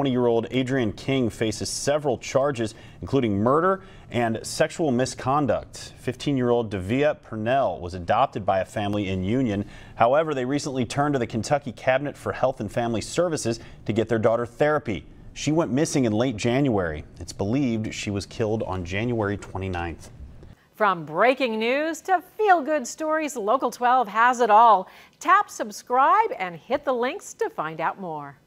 20-year-old Adrian King faces several charges, including murder and sexual misconduct. 15-year-old Devia Purnell was adopted by a family in Union. However, they recently turned to the Kentucky Cabinet for Health and Family Services to get their daughter therapy. She went missing in late January. It's believed she was killed on January 29th. From breaking news to feel good stories, Local 12 has it all. Tap subscribe and hit the links to find out more.